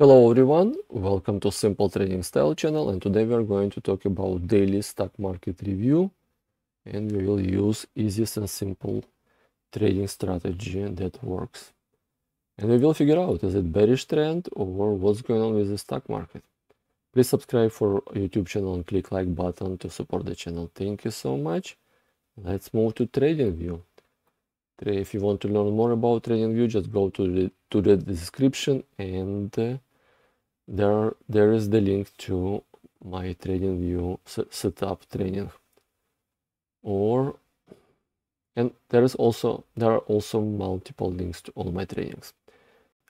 Hello everyone, welcome to Simple Trading Style channel and today we are going to talk about daily stock market review and we will use easiest and simple trading strategy that works. And we will figure out is it bearish trend or what's going on with the stock market. Please subscribe for YouTube channel and click like button to support the channel. Thank you so much. Let's move to TradingView. If you want to learn more about TradingView, just go to the, to the description and uh, there there is the link to my TradingView setup training. Or and there is also there are also multiple links to all my trainings.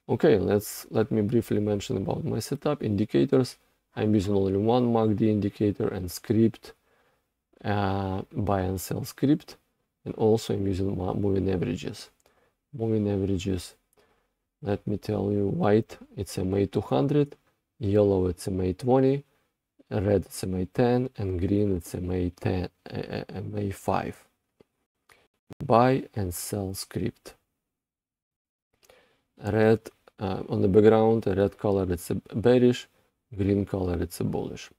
Okay let's let me briefly mention about my setup indicators. I'm using only one macd indicator and script uh, buy and sell script. And also i'm using moving averages. Moving averages let me tell you white it's a MA 200 yellow it's a MA 20 red it's a MA 10 and green it's a MA 10 a MA 5 buy and sell script. Red uh, on the background red color it's a bearish green color it's a bullish.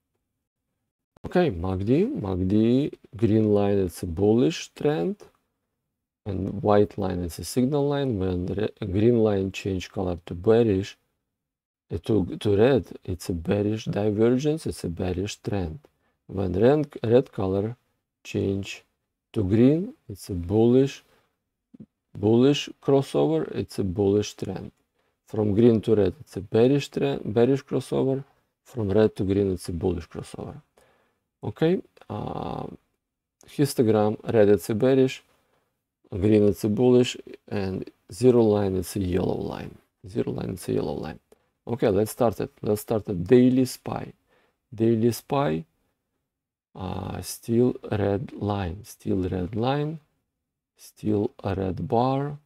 Okay MACD MACD green line it's a bullish trend and white line is a signal line when the green line change color to bearish to, to red, it's a bearish divergence, it's a bearish trend. When red, red color change to green, it's a bullish, bullish crossover, it's a bullish trend. From green to red, it's a bearish trend, bearish crossover. From red to green, it's a bullish crossover. Okay, uh, histogram, red it's a bearish, green it's a bullish, and zero line it's a yellow line. Zero line it's a yellow line. Okay, let's start it. Let's start a daily SPY. Daily SPY, uh, still red line, still red line, still a red bar,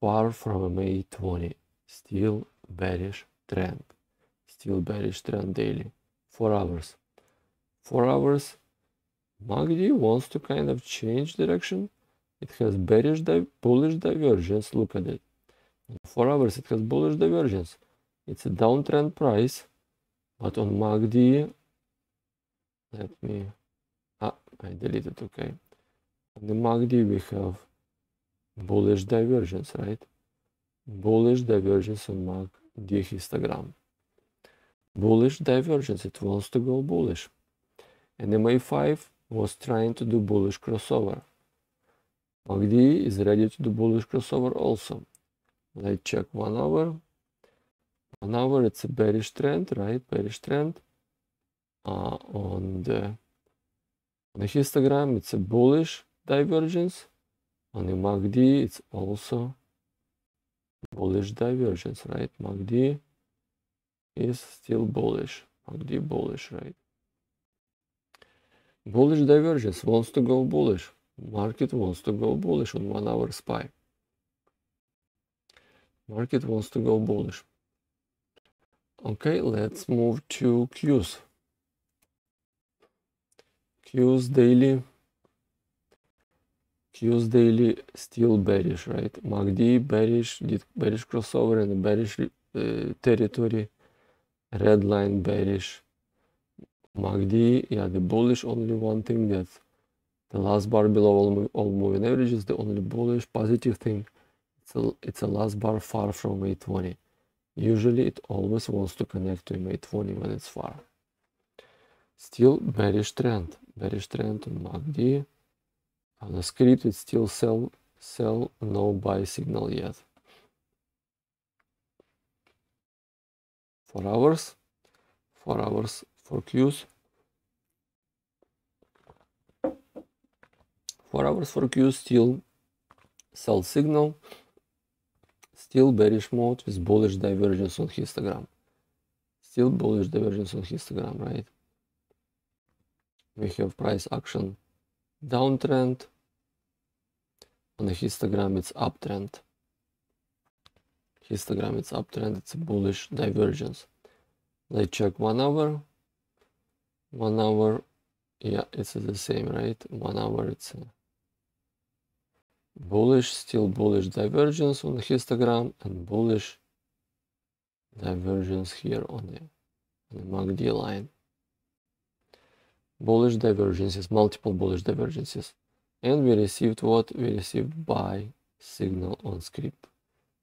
far from a MA 20, still bearish trend, still bearish trend daily, 4 hours. 4 hours, MACD wants to kind of change direction. It has bearish, di bullish divergence, look at it. 4 hours it has bullish divergence it's a downtrend price but on MACD let me ah I deleted okay. On the MACD we have bullish divergence right? Bullish divergence on MACD histogram. Bullish divergence it wants to go bullish. And MA5 was trying to do bullish crossover. MACD is ready to do bullish crossover also. Let's check one hour one hour it's a bearish trend right? Bearish trend. Uh, on the on the histogram it's a bullish divergence. On the MACD it's also bullish divergence right? MACD is still bullish. MACD bullish right? Bullish divergence wants to go bullish. Market wants to go bullish on one hour SPY market wants to go bullish Okay, let's move to Qs. Qs daily. Qs daily still bearish, right? MACD bearish, did bearish crossover the bearish uh, territory. Red line bearish. MACD, yeah, the bullish only one thing that the last bar below all, all moving averages, the only bullish positive thing. It's a, it's a last bar far from MA20. Usually it always wants to connect to MA 20 when it's far. Still bearish trend, bearish trend on MACD. On the script it's still sell, sell, no buy signal yet. Four hours, four hours for Qs. Four hours for Qs, still sell signal Still bearish mode with bullish divergence on histogram. Still bullish divergence on histogram, right? We have price action downtrend. On the histogram, it's uptrend. Histogram, it's uptrend. It's a bullish divergence. Let's check one hour. One hour, yeah, it's the same, right? One hour, it's bullish, still bullish divergence on the histogram and bullish divergence here on the, on the MACD line. Bullish divergences, multiple bullish divergences. And we received what? We received buy signal on script.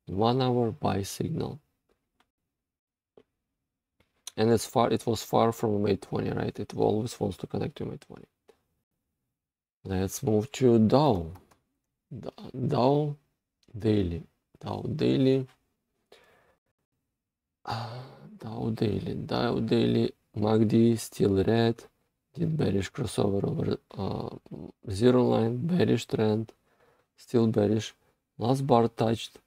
One hour buy signal. And it's far it was far from MA20, right? It always wants to connect to MA20. Let's move to Dow. Dow daily. Dow daily. Dow daily. Dow daily. MACD still red. Did bearish crossover over uh, zero line. Bearish trend. Still bearish. Last bar touched.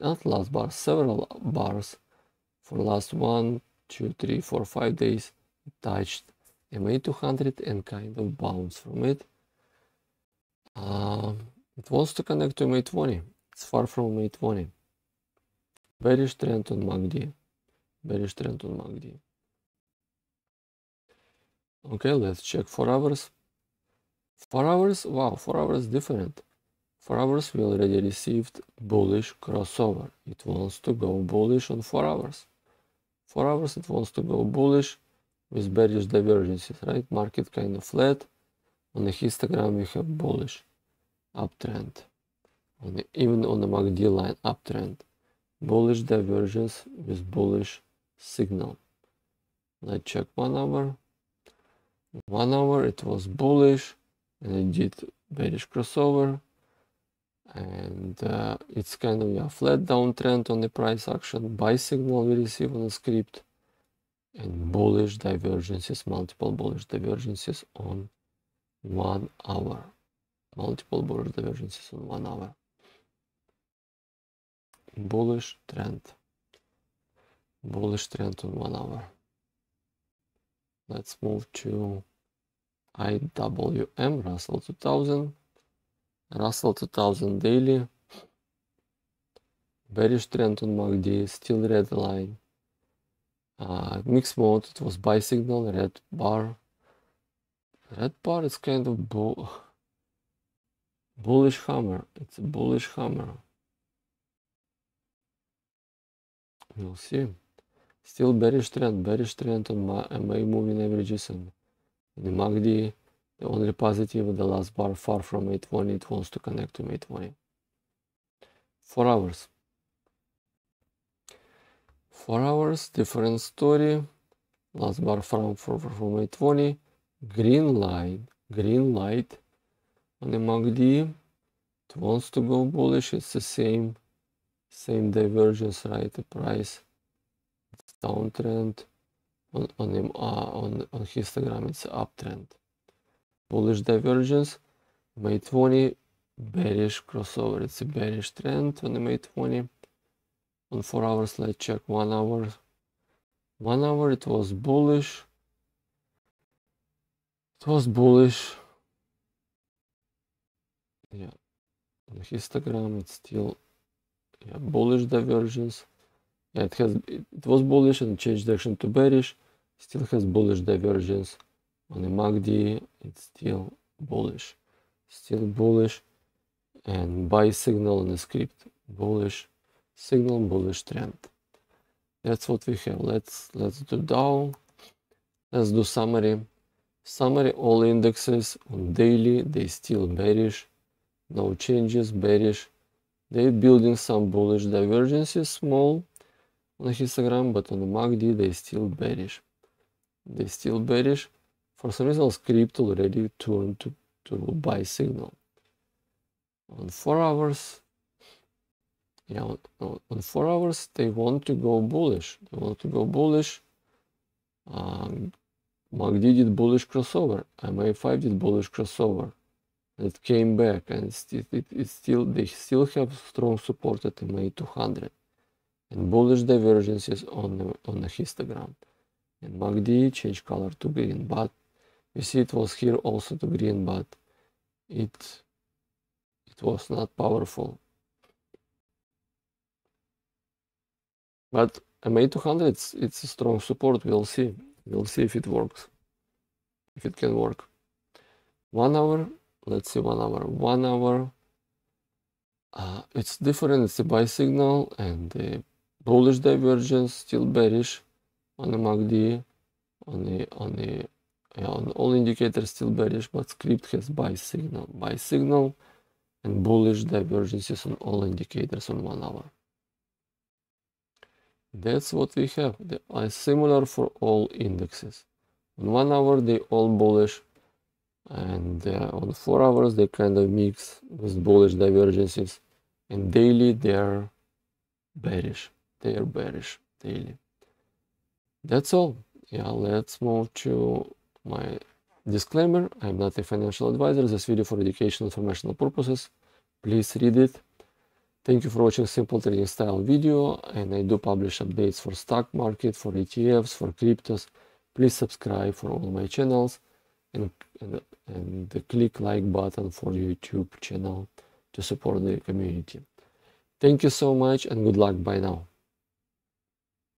Not last bar. Several bars for last one, two, three, four, five days. Touched MA200 and kind of bounced from it. Uh, it wants to connect to MA20. It's far from MA20. Bearish trend on MACD. Bearish trend on MACD. Okay, let's check 4 hours. 4 hours, wow, 4 hours different. 4 hours we already received bullish crossover. It wants to go bullish on 4 hours. 4 hours it wants to go bullish with bearish divergences, right? Market kind of flat. On the histogram we have bullish uptrend. On the, even on the MACD line uptrend. Bullish divergence with bullish signal. Let's check one hour. One hour it was bullish and it did bearish crossover and uh, it's kind of a flat downtrend on the price action buy signal we receive on the script and bullish divergences multiple bullish divergences on one hour multiple bullish divergences on one hour bullish trend bullish trend on one hour let's move to IWM Russell 2000 Russell 2000 daily. Bearish trend on MACD, still red line. Uh, mixed mode, it was buy signal, red bar. Red bar is kind of bull bullish hammer. It's a bullish hammer. We'll see. Still bearish trend, bearish trend on MA uh, moving averages and the MACD the only positive, the last bar far from MA20, it wants to connect to MA20. 4 hours. 4 hours, different story. Last bar from, from, from MA20. Green light, green light on the MACD. It wants to go bullish. It's the same, same divergence, right? The price, it's downtrend. On, on, uh, on, on histogram, it's uptrend bullish divergence MA20 bearish crossover it's a bearish trend on the MA20. on 4 hours let's check 1 hour 1 hour it was bullish it was bullish yeah on histogram it's still yeah bullish divergence. Yeah it has it, was bullish and changed direction to bearish. Still has bullish divergence. On the MACD it's still bullish. Still bullish. And buy signal in the script bullish. Signal bullish trend. That's what we have. Let's let's do Dow let's do summary. Summary all indexes on daily they still bearish no changes bearish They're building some bullish divergences small on histogram but on the MACD they still bearish they still bearish for some reason, script already turned to, to buy signal. On four hours, yeah, on, on four hours, they want to go bullish. They want to go bullish. Um, MACD did bullish crossover. MA5 did bullish crossover. It came back and it, it, still they still have strong support at MA200 and bullish divergences on the, on the histogram. And MACD changed color to green, but you see it was here also to green but it it was not powerful. But MA200 it's, it's a strong support. We'll see. We'll see if it works. If it can work. One hour let's see one hour one hour uh, it's different it's a buy signal and the bullish divergence, still bearish on the MACD, on the on the on all indicators still bearish, but script has buy signal, buy signal, and bullish divergences on all indicators on one hour. That's what we have. They are similar for all indexes. On one hour they all bullish, and uh, on four hours they kind of mix with bullish divergences, and daily they're bearish. They're bearish daily. That's all. Yeah, let's move to my disclaimer. I'm not a financial advisor. This video for educational informational purposes. Please read it. Thank you for watching simple trading style video and I do publish updates for stock market, for ETFs, for cryptos. Please subscribe for all my channels and, and, and the click like button for YouTube channel to support the community. Thank you so much and good luck. Bye now.